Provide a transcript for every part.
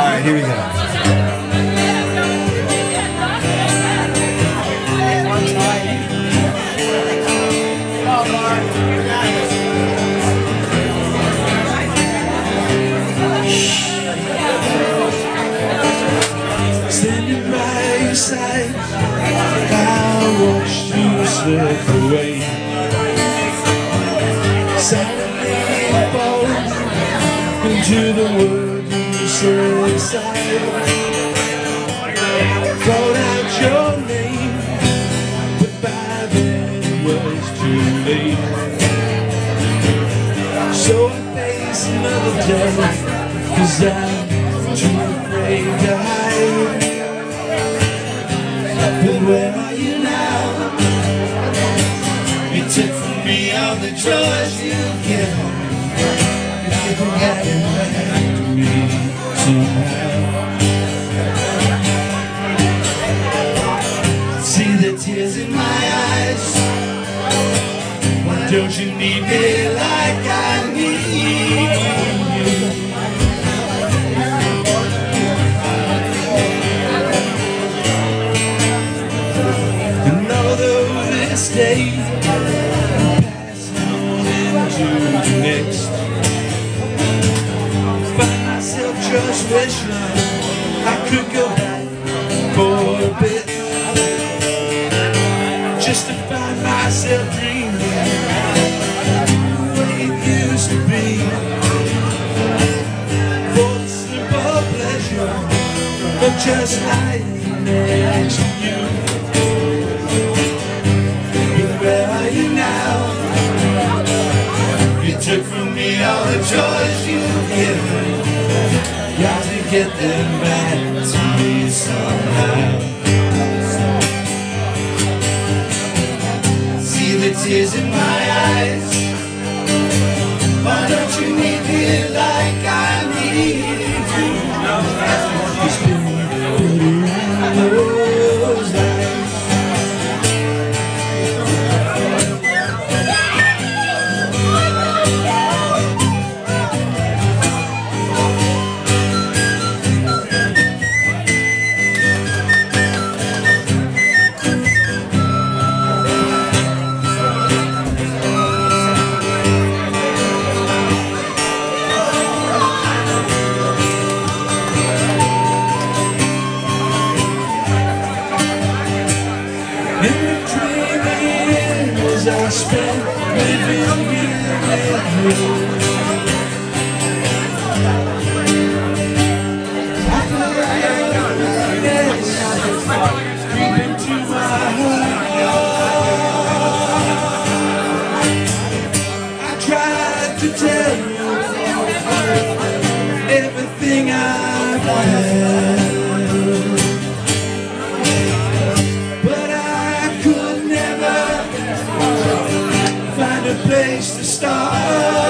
right, here we go. Standing by your side, I watched you slip away. Called out your name, but by then it was too late. So I face another cause I'm too afraid to hide. But where are you now? You took from me all the joys you've. You forgot it back to me somehow. Tears in my eyes. Why don't you need me like I need you? And although this day pass on into the next, I find myself just wishing I could go just to find myself dreaming way it used to be. For simple pleasure of just lying next to you. But where are you now? You took from me all the joys you've given. Got to get them back to me somehow. Tears in my eyes. Why don't you need me like I need spent living here with you. Place to start.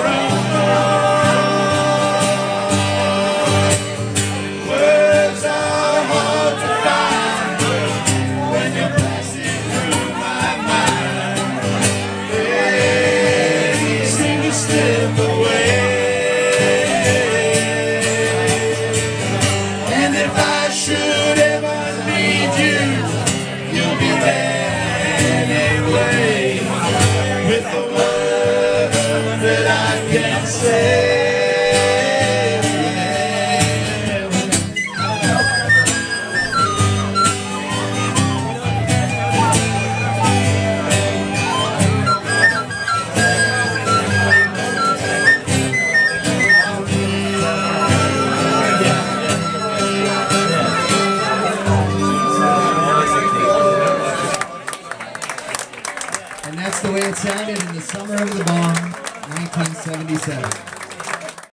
should ever need you, you'll be there anyway. With the words that I can say. Sounded in the summer of the bomb, 1977.